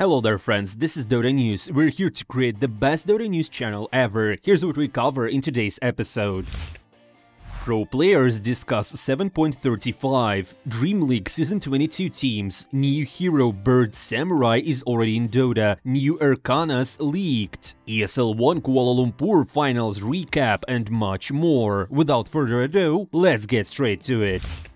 Hello there friends, this is Dota News. We're here to create the best Dota News channel ever. Here's what we cover in today's episode. Pro players discuss 7.35, DreamLeague Season 22 teams, new hero Bird Samurai is already in Dota, new Arcanas leaked, ESL 1 Kuala Lumpur finals recap and much more. Without further ado, let's get straight to it.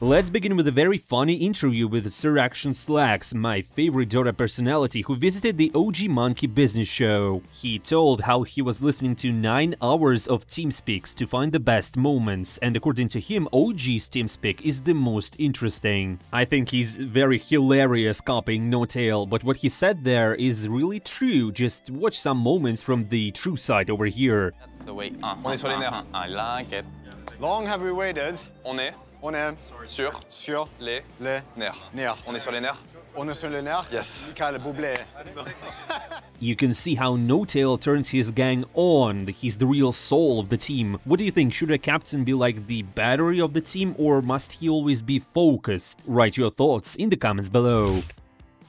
Let's begin with a very funny interview with SirActionSlacks, my favorite Dota personality who visited the OG Monkey business show. He told how he was listening to 9 hours of TeamSpeaks to find the best moments, and according to him, OG's TeamSpeak is the most interesting. I think he's very hilarious copying N0tail, but what he said there is really true, just watch some moments from the true side over here. That's the way. Uh, On est sur les nerfs. I like it. Long have we waited. On est On est sur sur les les nerfs. nerfs. On est sur les nerfs On est sur les nerfs. Yes. Michael Bublé. You can see how N0tail turns his gang on, he's the real soul of the team. What do you think, should a captain be like the battery of the team or must he always be focused? Write your thoughts in the comments below.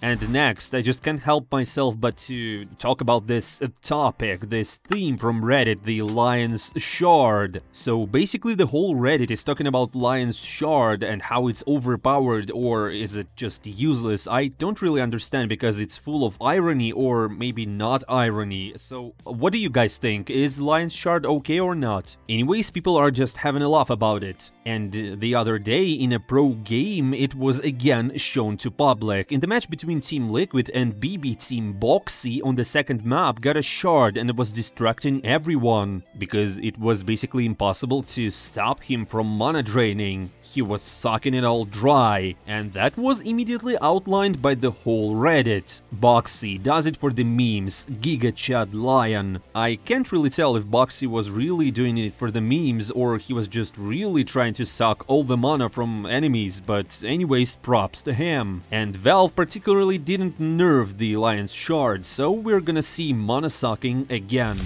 And next, I just can't help myself but to talk about this topic, this theme from Reddit, the Lion's Shard. So basically the whole Reddit is talking about Lion's Shard and how it's overpowered or is it just useless. I don't really understand because it's full of irony or maybe not irony. So what do you guys think? Is Lion's Shard okay or not? Anyways, people are just having a laugh about it. And the other day in a pro game, it was again shown to public. In the match between Team Liquid and BB Team Boxy on the second map got a shard and it was distracting everyone, because it was basically impossible to stop him from mana draining. He was sucking it all dry, and that was immediately outlined by the whole Reddit. Boxy does it for the memes, Giga Chad Lion. I can't really tell if Boxy was really doing it for the memes or he was just really trying to suck all the mana from enemies, but anyways, props to him. And Valve particularly didn't nerf the Lion's Shard, so we're gonna see mana sucking again.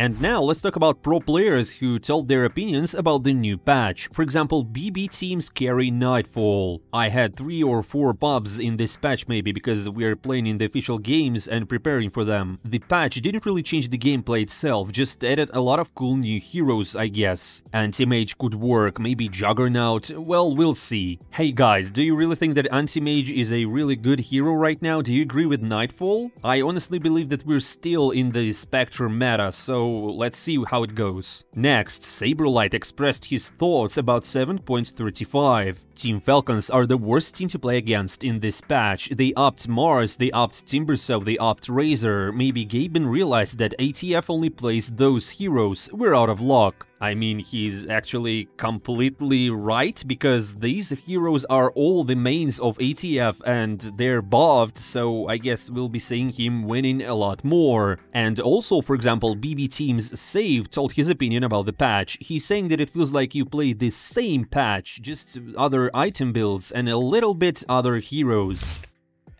And now let's talk about pro players who told their opinions about the new patch. For example, BB teams carry Nightfall. I had 3 or 4 pubs in this patch maybe because we're playing in the official games and preparing for them. The patch didn't really change the gameplay itself, just added a lot of cool new heroes I guess. Anti-Mage could work, maybe Juggernaut, well we'll see. Hey guys, do you really think that Anti-Mage is a really good hero right now? Do you agree with Nightfall? I honestly believe that we're still in the Spectre meta, so let's see how it goes. Next, Saberlight expressed his thoughts about 7.35. Team Falcons are the worst team to play against in this patch. They opt Mars, they opt Timbersaw, they opt Razor. Maybe Gaben realized that ATF only plays those heroes. We're out of luck. I mean, he's actually completely right, because these heroes are all the mains of ATF and they're buffed, so I guess we'll be seeing him winning a lot more. And also, for example, BB Team's Save told his opinion about the patch. He's saying that it feels like you play the same patch, just other item builds and a little bit other heroes.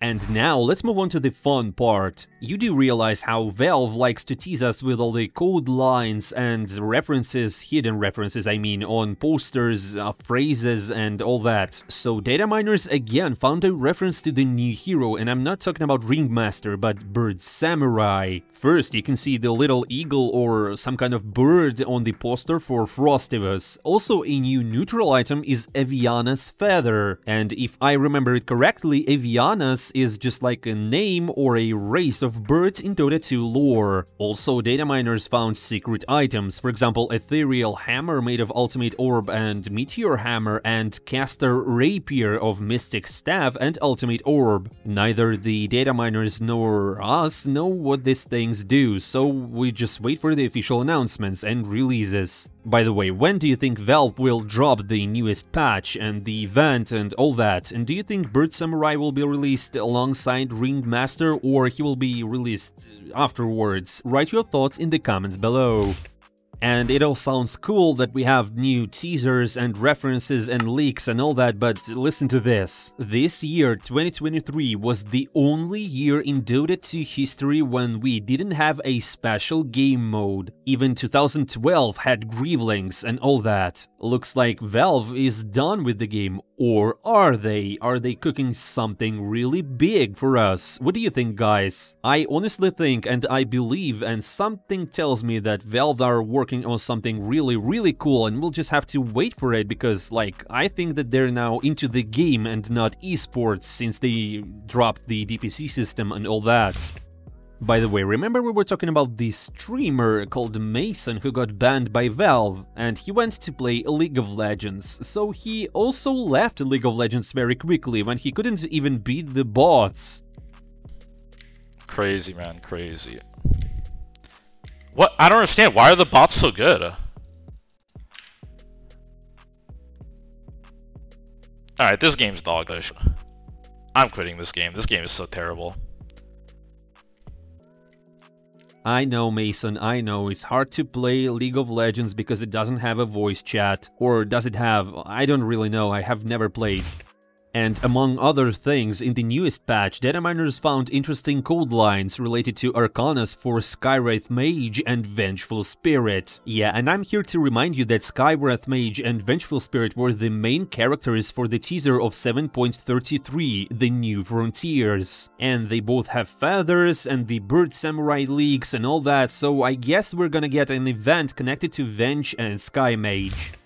And now let's move on to the fun part. You do realize how Valve likes to tease us with all the code lines and references, hidden references I mean, on posters, uh, phrases and all that. So data miners again found a reference to the new hero and I'm not talking about Ringmaster but Bird Samurai. First you can see the little eagle or some kind of bird on the poster for Frostivus. Also a new neutral item is Avianas feather and if I remember it correctly, Is just like a name or a race of birds in Dota 2 lore. Also, data miners found secret items, for example, ethereal hammer made of ultimate orb and meteor hammer and caster rapier of mystic staff and ultimate orb. Neither the data miners nor us know what these things do, so we just wait for the official announcements and releases. By the way, when do you think Valve will drop the newest patch and the event and all that? And do you think Bird Samurai will be released alongside Ringmaster or he will be released afterwards? Write your thoughts in the comments below. And it all sounds cool that we have new teasers and references and leaks and all that, but listen to this. This year, 2023, was the only year in Dota 2 history when we didn't have a special game mode. Even 2012 had Greevilings and all that. Looks like Valve is done with the game, or are they? Are they cooking something really big for us? What do you think, guys? I honestly think and I believe, and something tells me that Valve are working on something really, really cool, and we'll just have to wait for it because, like, I think that they're now into the game and not esports since they dropped the DPC system and all that. By the way, remember we were talking about this streamer called Mason who got banned by Valve, and he went to play League of Legends, so he also left League of Legends very quickly when he couldn't even beat the bots. Crazy, man, crazy. What? I don't understand. Why are the bots so good? Uh, Alright, this game's doglish. I'm quitting this game. This game is so terrible. I know, Mason, I know, it's hard to play League of Legends because it doesn't have a voice chat. Or does it have? I don't really know, I have never played. And among other things, in the newest patch, data miners found interesting code lines related to Arcanas for Skywrath Mage and Vengeful Spirit. Yeah, and I'm here to remind you that Skywrath Mage and Vengeful Spirit were the main characters for the teaser of 7.33, The New Frontiers. And they both have feathers and the Bird Samurai leaks and all that, so I guess we're gonna get an event connected to Venge and Sky Mage.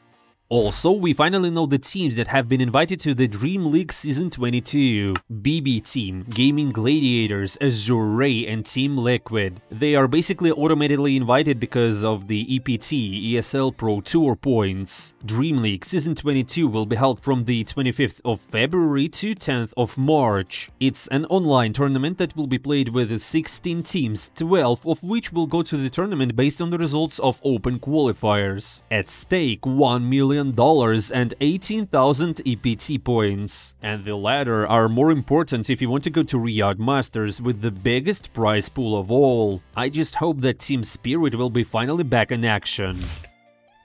Also, we finally know the teams that have been invited to the DreamLeague Season 22. BB Team, Gaimin Gladiators, Azure Ray and Team Liquid. They are basically automatically invited because of the EPT ESL Pro Tour points. DreamLeague Season 22 will be held from the 25th of February to 10th of March. It's an online tournament that will be played with 16 teams, 12 of which will go to the tournament based on the results of open qualifiers. At stake 1 million dollars and 18,000 EPT points. And the latter are more important if you want to go to Riyadh Masters with the biggest prize pool of all. I just hope that Team Spirit will be finally back in action.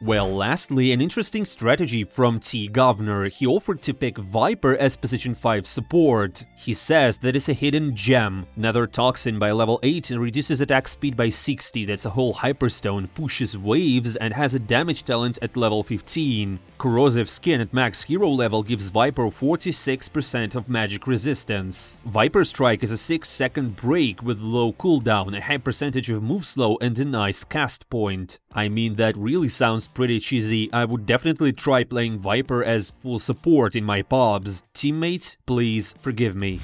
Well, lastly, an interesting strategy from TeaGuvnor. He offered to pick Viper as position 5 support. He says that it's a hidden gem. Nether Toxin by level 8 reduces attack speed by 60, that's a whole Hyperstone, pushes waves and has a damage talent at level 15. Corrosive Skin at max hero level gives Viper 46% of magic resistance. Viper Strike is a 6 second break with low cooldown, a high percentage of move slow and a nice cast point. I mean that really sounds pretty cheesy, I would definitely try playing Viper as full support in my pubs. Teammates, please forgive me.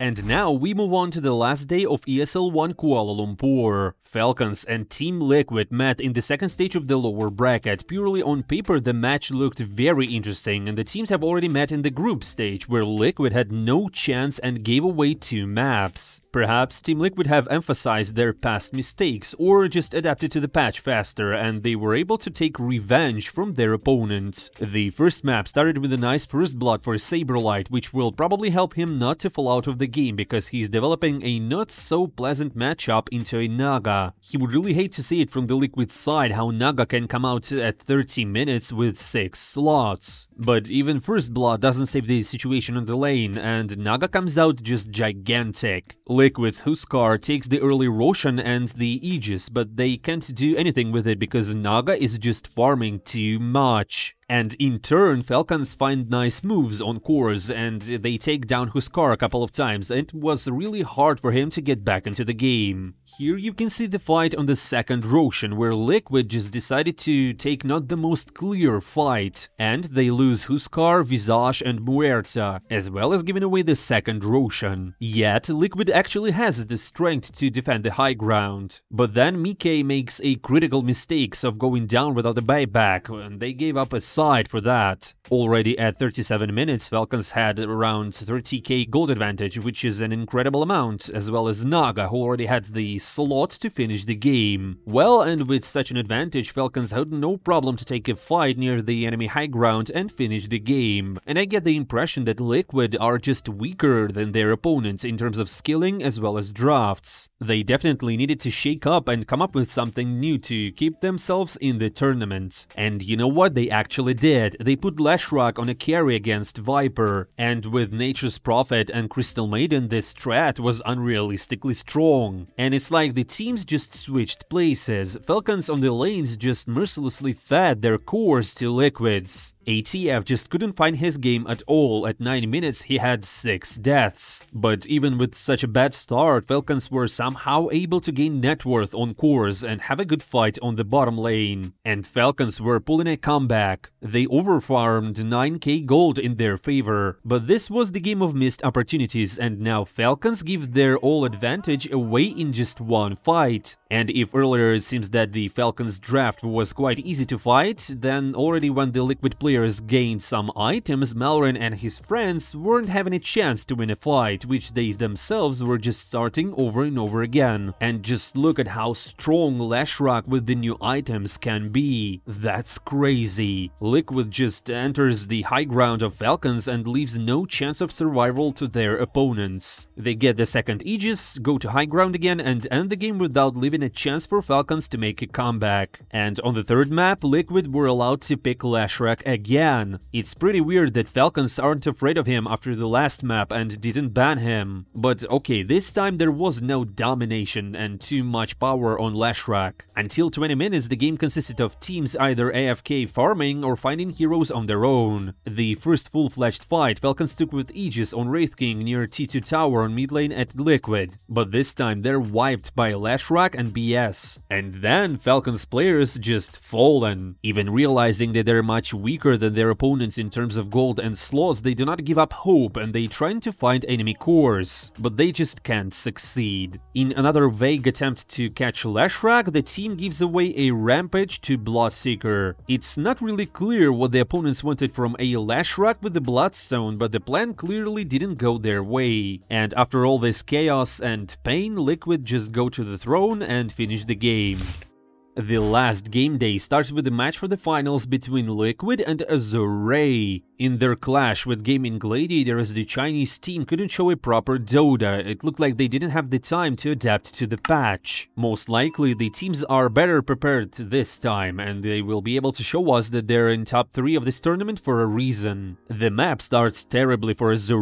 And now we move on to the last day of ESL 1 Kuala Lumpur. Falcons and Team Liquid met in the second stage of the lower bracket. Purely on paper, the match looked very interesting, and the teams have already met in the group stage, where Liquid had no chance and gave away two maps. Perhaps Team Liquid would have emphasized their past mistakes, or just adapted to the patch faster, and they were able to take revenge from their opponents. The first map started with a nice first blood for Saberlight, which will probably help him not to fall out of the game because he's developing a not so pleasant matchup into a Naga. He would really hate to see it from the Liquid side how Naga can come out at 30 minutes with 6 slots. But even First Blood doesn't save the situation on the lane, and Naga comes out just gigantic. Liquid Huskar takes the early Roshan and the Aegis, but they can't do anything with it because Naga is just farming too much. And in turn, Falcons find nice moves on cores and they take down Huskar a couple of times it was really hard for him to get back into the game. Here you can see the fight on the second Roshan where Liquid just decided to take not the most clear fight and they lose Huskar, Visage and Muerta, as well as giving away the second Roshan. Yet Liquid actually has the strength to defend the high ground. But then Mike makes a critical mistake of going down without a buyback and they gave up a side for that. Already at 37 minutes, Falcons had around 30k gold advantage, which is an incredible amount, as well as Naga, who already had the slot to finish the game. Well, and with such an advantage, Falcons had no problem to take a fight near the enemy high ground and finish the game. And I get the impression that Liquid are just weaker than their opponents in terms of skilling as well as drafts. They definitely needed to shake up and come up with something new to keep themselves in the tournament. And you know what? They actually did. They put Leshrac on a carry against Viper. And with Nature's Prophet and Crystal Maiden, this strat was unrealistically strong. And it's like the teams just switched places. Falcons on the lanes just mercilessly fed their cores to Liquids. ATF just couldn't find his game at all. At 9 minutes, he had 6 deaths. But even with such a bad start, Falcons were somehow able to gain net worth on cores and have a good fight on the bottom lane. And Falcons were pulling a comeback. They overfarmed 9k gold in their favor. But this was the game of missed opportunities and now Falcons give their all advantage away in just one fight. And if earlier it seems that the Falcons draft was quite easy to fight, then already when the Liquid player players gained some items, Malr1ne and his friends weren't having a chance to win a fight, which they themselves were just starting over and over again. And just look at how strong Leshrac with the new items can be. That's crazy. Liquid just enters the high ground of Falcons and leaves no chance of survival to their opponents. They get the second Aegis, go to high ground again and end the game without leaving a chance for Falcons to make a comeback. And on the third map, Liquid were allowed to pick Leshrac again again. It's pretty weird that Falcons aren't afraid of him after the last map and didn't ban him. But okay, this time there was no domination and too much power on Leshrac. Until 20 minutes the game consisted of teams either AFK farming or finding heroes on their own. The first full-fledged fight Falcons took with Aegis on Wraith King near T2 tower on mid lane at Liquid, but this time they're wiped by Leshrac and BS. And then Falcons players just fallen, even realizing that they're much weaker than their opponents in terms of gold and slots, they do not give up hope and they try to find enemy cores, but they just can't succeed. In another vague attempt to catch Leshrac, the team gives away a Rampage to Bloodseeker. It's not really clear what the opponents wanted from a Leshrac with the Bloodstone, but the plan clearly didn't go their way. And after all this chaos and pain, Liquid just go to the throne and finish the game. The last game day starts with a match for the finals between Liquid and Azure. In their clash with Gaimin Gladiators, the Chinese team couldn't show a proper Dota, it looked like they didn't have the time to adapt to the patch. Most likely, the teams are better prepared this time, and they will be able to show us that they're in top 3 of this tournament for a reason. The map starts terribly for Azure,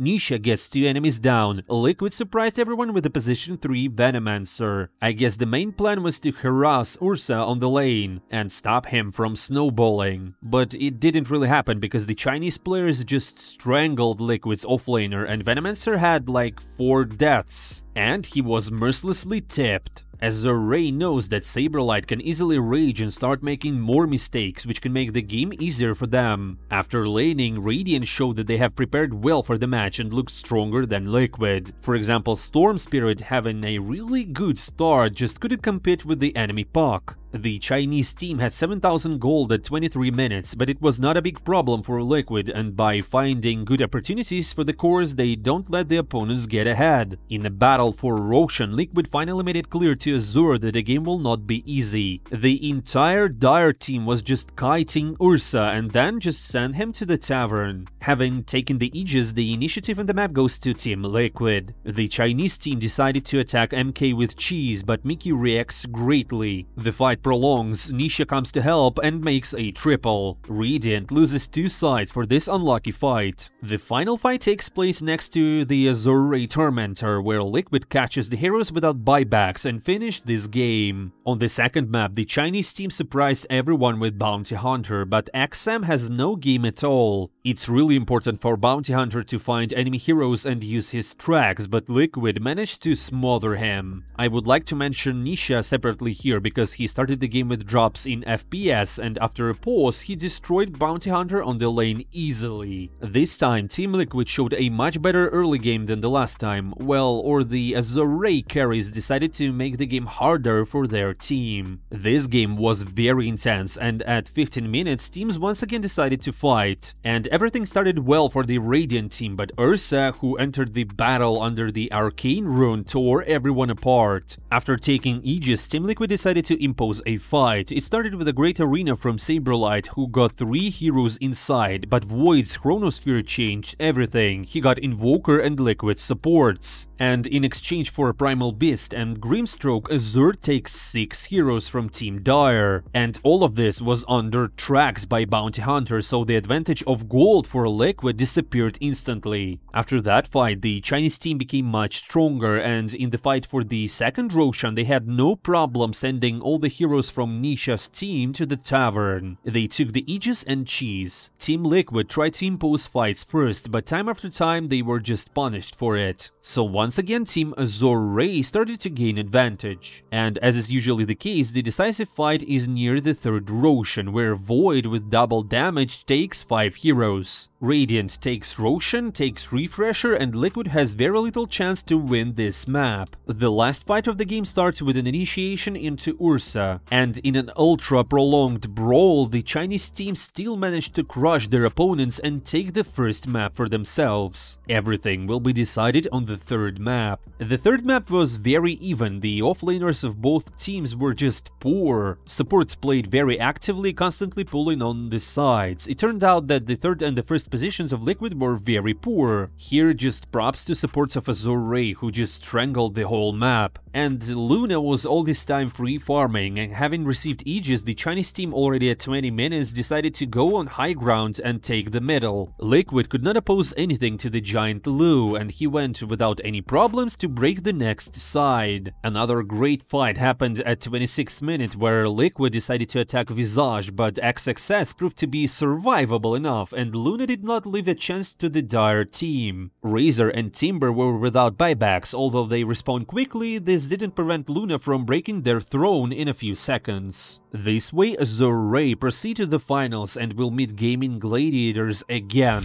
Nisha gets two enemies down, Liquid surprised everyone with a position 3 Venomancer. I guess the main plan was to harass Ursa on the lane and stop him from snowballing, but it didn't really happen because the Chinese players just strangled Liquid's offlaner and Venomancer had like 4 deaths, and he was mercilessly tipped as Ray knows that Saberlight can easily rage and start making more mistakes which can make the game easier for them. After laning, Radiant showed that they have prepared well for the match and look stronger than Liquid. For example, Storm Spirit having a really good start just couldn't compete with the enemy Puck. The Chinese team had 7000 gold at 23 minutes, but it was not a big problem for Liquid, and by finding good opportunities for the cores, they don't let the opponents get ahead. In a battle for Roshan, Liquid finally made it clear to Azure that the game will not be easy. The entire Dire team was just kiting Ursa and then just sent him to the tavern. Having taken the Aegis, the initiative on the map goes to Team Liquid. The Chinese team decided to attack MK with cheese, but Mickey reacts greatly. The fight prolongs, Nisha comes to help and makes a triple. Radiant loses two sides for this unlucky fight. The final fight takes place next to the Azure Tormentor, where Liquid catches the heroes without buybacks and finish this game. On the second map, the Chinese team surprised everyone with Bounty Hunter, but XM has no game at all. It's really important for Bounty Hunter to find enemy heroes and use his tracks, but Liquid managed to smother him. I would like to mention Nisha separately here because he started the game with drops in FPS and after a pause he destroyed Bounty Hunter on the lane easily. This time Team Liquid showed a much better early game than the last time, well, or the Azure carries decided to make the game harder for their team. This game was very intense and at 15 minutes teams once again decided to fight, and everything started well for the Radiant team, but Ursa, who entered the battle under the Arcane Rune, tore everyone apart. After taking Aegis, Team Liquid decided to impose a fight. It started with a great arena from Saberlight, who got three heroes inside, but Void's Chronosphere changed everything. He got Invoker and Liquid supports. And in exchange for Primal Beast and Grimstroke, Azure takes 6 heroes from Team Dire. And all of this was under tracks by Bounty Hunter, so the advantage of gold for Liquid disappeared instantly. After that fight, the Chinese team became much stronger, and in the fight for the second Roshan, they had no problem sending all the heroes from Nisha's team to the tavern. They took the Aegis and Cheese. Team Liquid tried to impose fights first, but time after time they were just punished for it. So once again, Team Azure started to gain advantage. And as is usually the case, the decisive fight is near the third Roshan, where Void with double damage takes 5 heroes. Radiant takes Roshan, takes Refresher, and Liquid has very little chance to win this map. The last fight of the game starts with an initiation into Ursa, and in an ultra-prolonged brawl, the Chinese team still managed to crush their opponents and take the first map for themselves. Everything will be decided on the third map. The third map was very even, the offlaners of both teams were just poor. Supports played very actively, constantly pulling on the sides. It turned out that the third and the first positions of Liquid were very poor. Here just props to supports of Azure who just strangled the whole map. And Luna was all this time free farming and having received Aegis, the Chinese team already at 20 minutes decided to go on high ground and take the middle. Liquid could not oppose anything to the giant Lu and he went without any problems to break the next side. Another great fight happened at 26th minute where Liquid decided to attack Visage but XXS proved to be survivable enough and Luna did not leave a chance to the Dire team. Razor and Timber were without buybacks, although they respawned quickly, this didn't prevent Luna from breaking their throne in a few seconds. This way, Azure proceed to the finals and will meet Gaimin Gladiators again.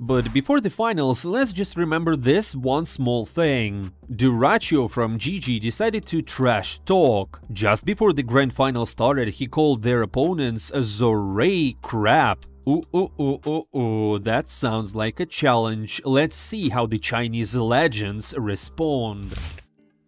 But before the finals, let's just remember this one small thing. Dyrachyo from GG decided to trash talk. Just before the grand final started, he called their opponents Azure crap. Ooh, ooh, ooh, ooh, ooh, that sounds like a challenge. Let's see how the Chinese legends respond.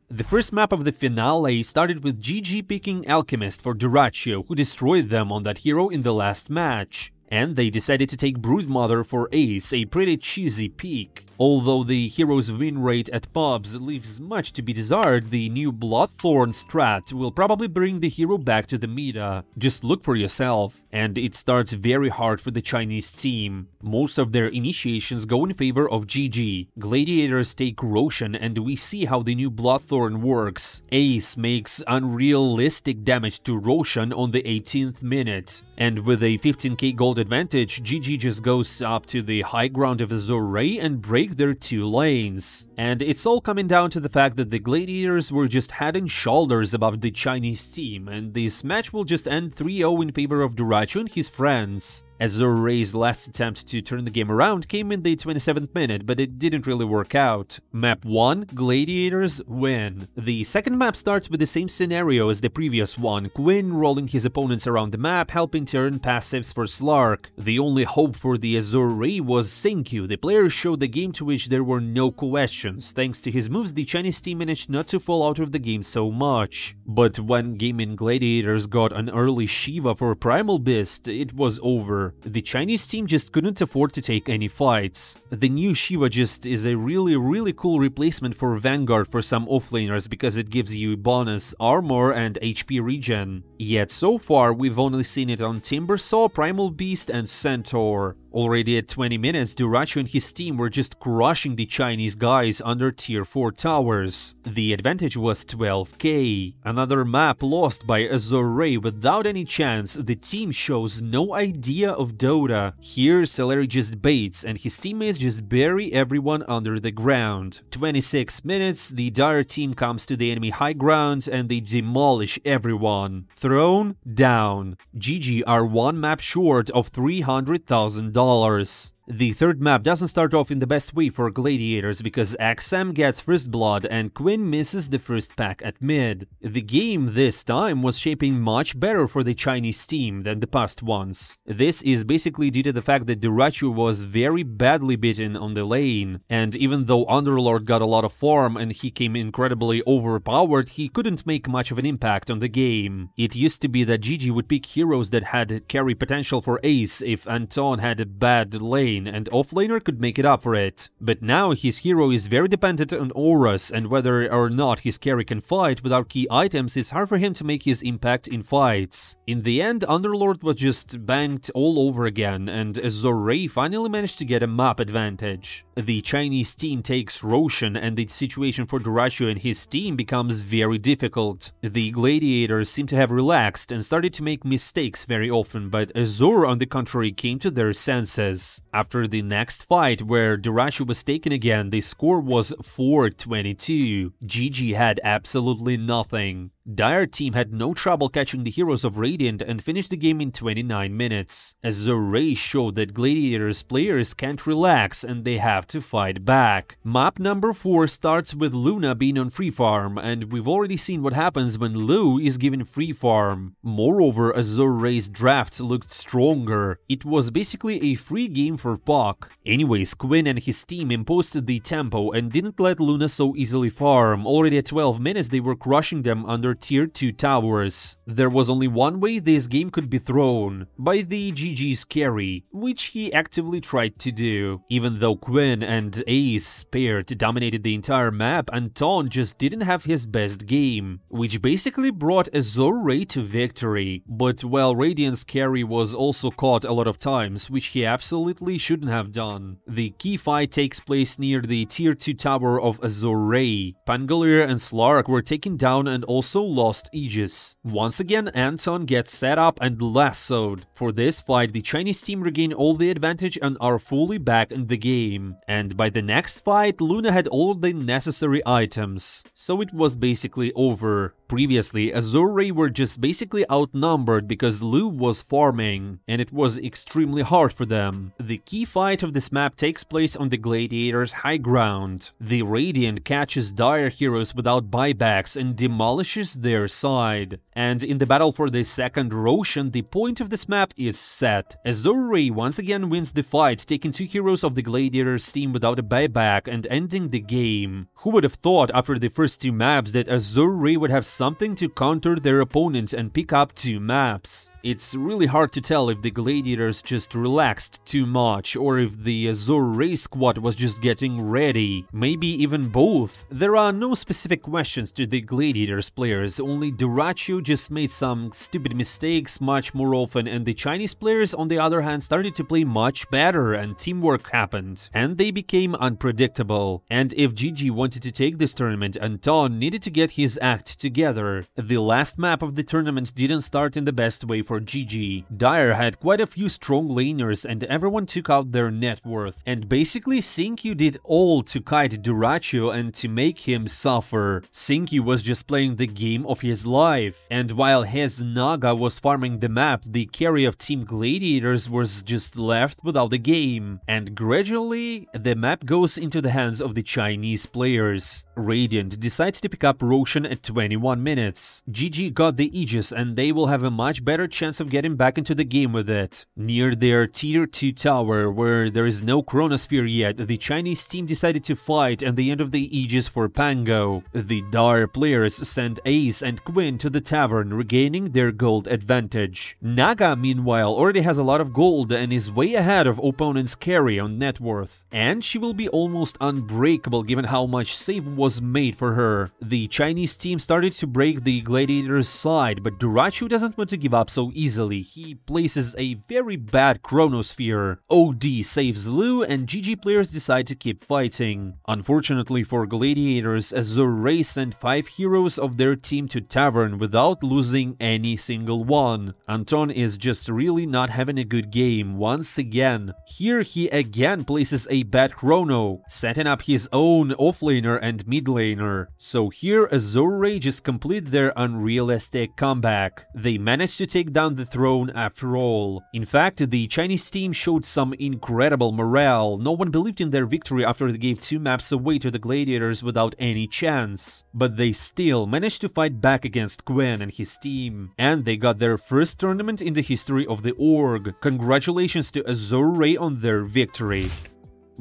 The first map of the finale started with GG picking Alchemist for Dyrachyo, who destroyed them on that hero in the last match. And they decided to take Broodmother for Ace, a pretty cheesy pick. Although the hero's win rate at pubs leaves much to be desired, the new Bloodthorn strat will probably bring the hero back to the meta. Just look for yourself. And it starts very hard for the Chinese team. Most of their initiations go in favor of GG. Gladiators take Roshan and we see how the new Bloodthorn works. Ace makes unrealistic damage to Roshan on the 18th minute. And with a 15k gold advantage, GG just goes up to the high ground of Azure and breaks their two lanes. And it's all coming down to the fact that the Gladiators were just head and shoulders above the Chinese team, and this match will just end 3-0 in favor of Dyrachyo and his friends. Azure's last attempt to turn the game around came in the 27th minute, but it didn't really work out. Map 1, Gladiators win. The second map starts with the same scenario as the previous one, Quinn rolling his opponents around the map, helping turn passives for Slark. The only hope for the Azure was Senkyu, the player showed the game to which there were no questions. Thanks to his moves, the Chinese team managed not to fall out of the game so much. But when Gaimin Gladiators got an early Shiva for Primal Beast, it was over. The Chinese team just couldn't afford to take any fights. The new Shiva just is a really really cool replacement for Vanguard for some offlaners because it gives you bonus armor and HP regen. Yet so far we've only seen it on Timbersaw, Primal Beast and Centaur. Already at 20 minutes, Dyrachyo and his team were just crushing the Chinese guys under tier 4 towers. The advantage was 12k. Another map lost by Azure without any chance, the team shows no idea of Dota. Here Celery just baits and his teammates just bury everyone under the ground. 26 minutes, the Dire team comes to the enemy high ground and they demolish everyone. Thrown down. GG are one map short of $300,000 dollars the third map doesn't start off in the best way for gladiators because XM gets first blood and Quinn misses the first pack at mid. The game this time was shaping much better for the Chinese team than the past ones. This is basically due to the fact that Dyrachyo was very badly beaten on the lane, and even though Underlord got a lot of farm and he came incredibly overpowered, he couldn't make much of an impact on the game. It used to be that GG would pick heroes that had carry potential for ace if Anton had a bad lane lane, and offlaner could make it up for it. But now his hero is very dependent on auras, and whether or not his carry can fight without key items is hard for him to make his impact in fights. In the end, Underlord was just banked all over again, and Azure Ray finally managed to get a map advantage. The Chinese team takes Roshan, and the situation for Dyrachyo and his team becomes very difficult. The gladiators seem to have relaxed and started to make mistakes very often, but Azure on the contrary came to their senses. After the next fight, where Dyrachyo was taken again, the score was 4-22. GG had absolutely nothing. Dire team had no trouble catching the heroes of Radiant and finished the game in 29 minutes, as the race showed that Gladiators players can't relax and they have to fight back. Map number 4 starts with Luna being on free farm, and we've already seen what happens when Lu is given free farm. Moreover, Azure Ray's draft looked stronger. It was basically a free game for Puck. Anyways, Quinn and his team imposed the tempo and didn't let Luna so easily farm. Already at 12 minutes they were crushing them under tier 2 towers. There was only one way this game could be thrown, by the GG's carry, which he actively tried to do. Even though Quinn and Ace paired dominated the entire map, Anton just didn't have his best game, which basically brought Azure Ray to victory. But while Radiant's carry was also caught a lot of times, which he absolutely shouldn't have done. The key fight takes place near the tier 2 tower of Azure Ray. Pangolier and Slark were taken down and also lost Aegis. Once again, Anton gets set up and lassoed. For this fight, the Chinese team regain all the advantage and are fully back in the game. And by the next fight, Luna had all the necessary items. So it was basically over. Previously, Azure were just basically outnumbered because Lu was farming, and it was extremely hard for them. The key fight of this map takes place on the Gladiators' high ground. The Radiant catches Dire heroes without buybacks and demolishes their side. And in the battle for the second Roshan, the point of this map is set. Azure once again wins the fight, taking two heroes of the Gladiators team without a buyback and ending the game. Who would have thought after the first two maps that Azure would have something to counter their opponents and pick up two maps? It's really hard to tell if the Gladiators just relaxed too much or if the Azure Ray squad was just getting ready. Maybe even both. There are no specific questions to the Gladiators players, only Dyrachyo just made some stupid mistakes much more often and the Chinese players on the other hand started to play much better and teamwork happened. And they became unpredictable. And if GG wanted to take this tournament, Anton needed to get his act together. The last map of the tournament didn't start in the best way for GG. Dire had quite a few strong laners and everyone took out their net worth. And basically Sinkyu did all to kite Dyrachyo and to make him suffer. Sinkyu was just playing the game of his life. And while his Naga was farming the map, the carry of Team Gladiators was just left without the game. And gradually, the map goes into the hands of the Chinese players. Radiant decides to pick up Roshan at 21 minutes. GG got the Aegis and they will have a much better chance of getting back into the game with it. Near their tier 2 tower, where there is no chronosphere yet, the Chinese team decided to fight and the end of the Aegis for Pango. The Dar players sent Ace and Quinn to the tavern, regaining their gold advantage. Naga, meanwhile, already has a lot of gold and is way ahead of opponent's carry on net worth. And she will be almost unbreakable given how much save was made for her. The Chinese team started to break the Gladiators' side, but Dyrachyo doesn't want to give up so easily. He places a very bad Chronosphere. OD saves Lu, and GG players decide to keep fighting. Unfortunately for Gladiators, Azure Ray sent 5 heroes of their team to Tavern without losing any single one. Anton is just really not having a good game once again. Here he again places a bad Chrono, setting up his own offlaner and midlaner. So here Azure Ray just complete their unrealistic comeback. They managed to take down the throne after all. In fact, the Chinese team showed some incredible morale. No one believed in their victory after they gave two maps away to the Gladiators without any chance. But they still managed to fight back against Quinn and his team. And they got their first tournament in the history of the org. Congratulations to Azure Ray on their victory.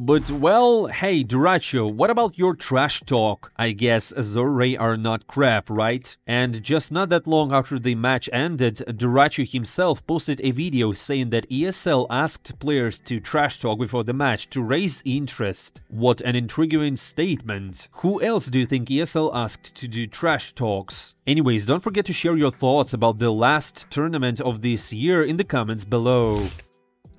But well, hey Dyrachyo, what about your trash talk? I guess Ray are not crap, right? And just not that long after the match ended, Dyrachyo himself posted a video saying that ESL asked players to trash talk before the match to raise interest. What an intriguing statement. Who else do you think ESL asked to do trash talks? Anyways, don't forget to share your thoughts about the last tournament of this year in the comments below.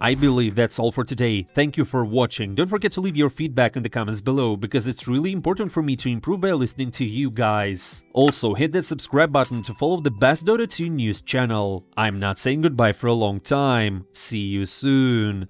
I believe that's all for today. Thank you for watching. Don't forget to leave your feedback in the comments below, because it's really important for me to improve by listening to you guys. Also, hit that subscribe button to follow the best Dota 2 news channel. I'm not saying goodbye for a long time. See you soon.